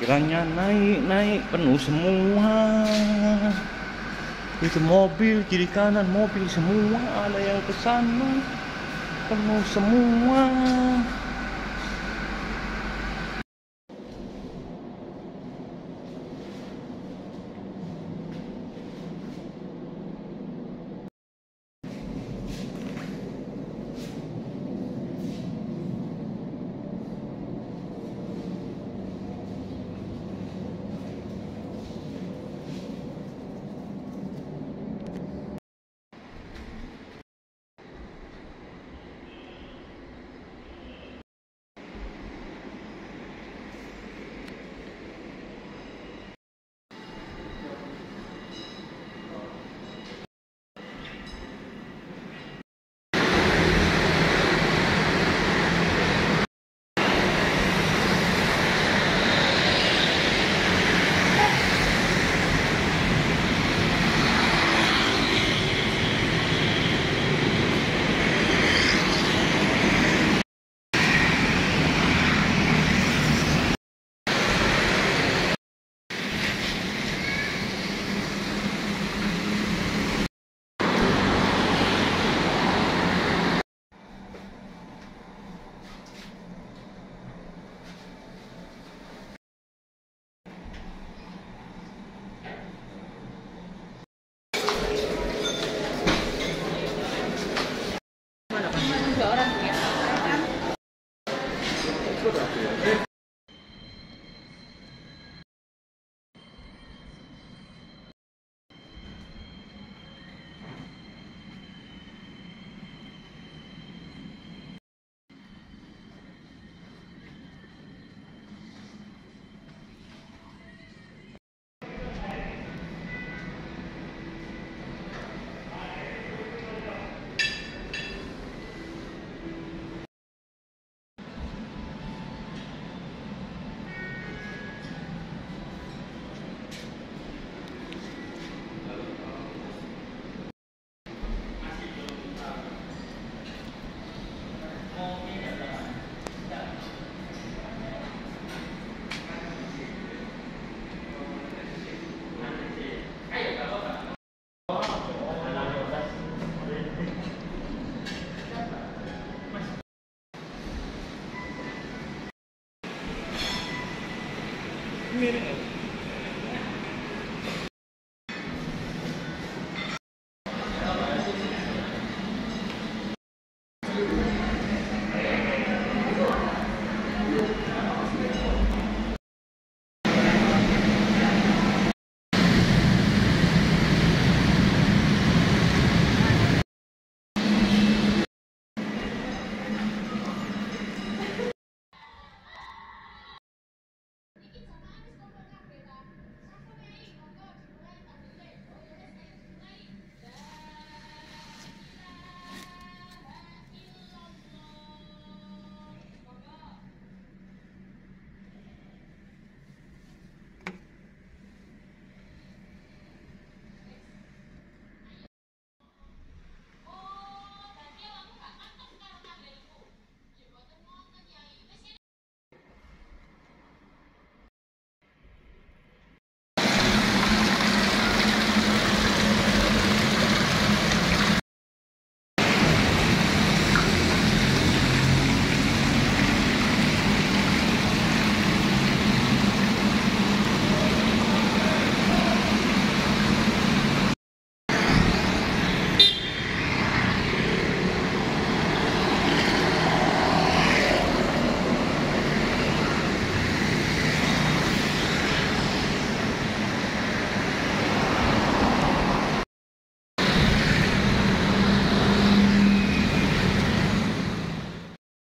parkirannya naik naik penuh semua. Itu mobil kiri kanan mobil semua. Ada yang ke sana penuh semua ことだって。minute.